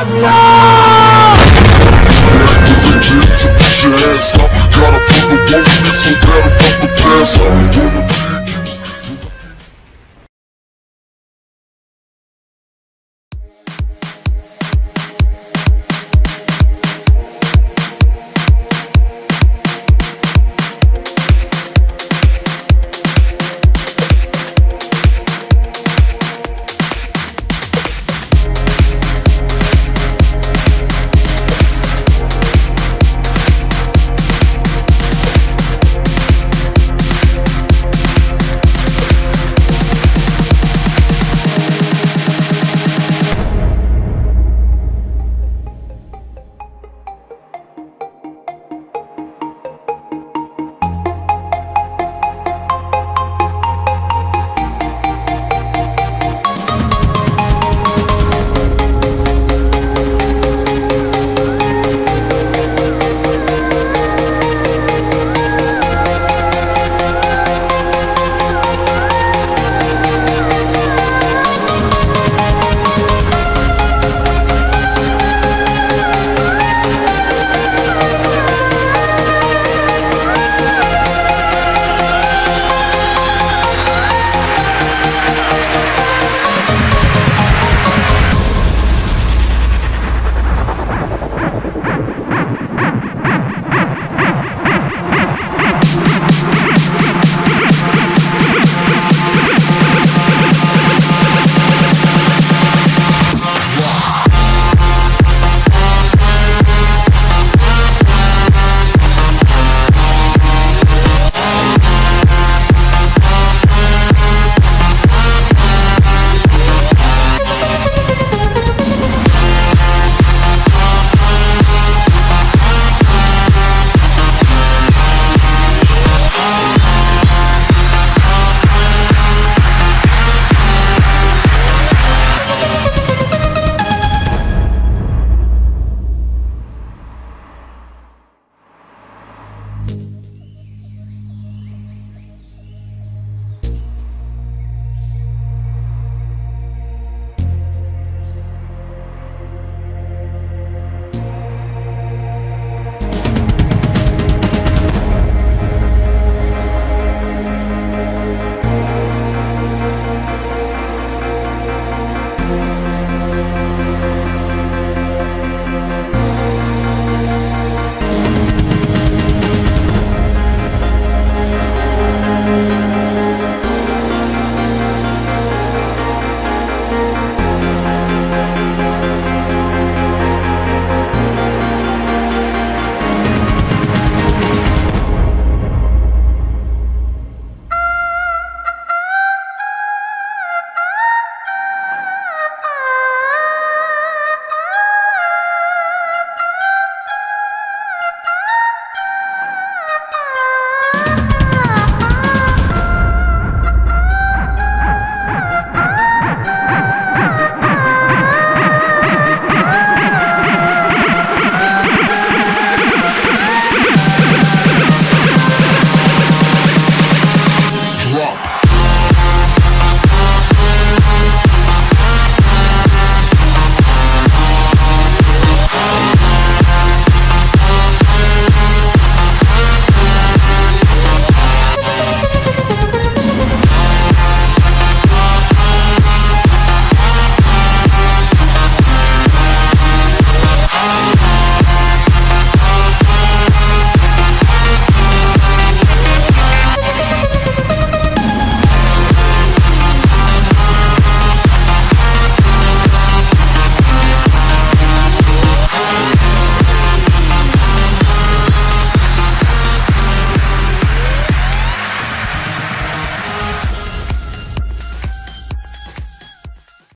Activate kids and push your ass out Gotta put the woman in so bad I'm about pass out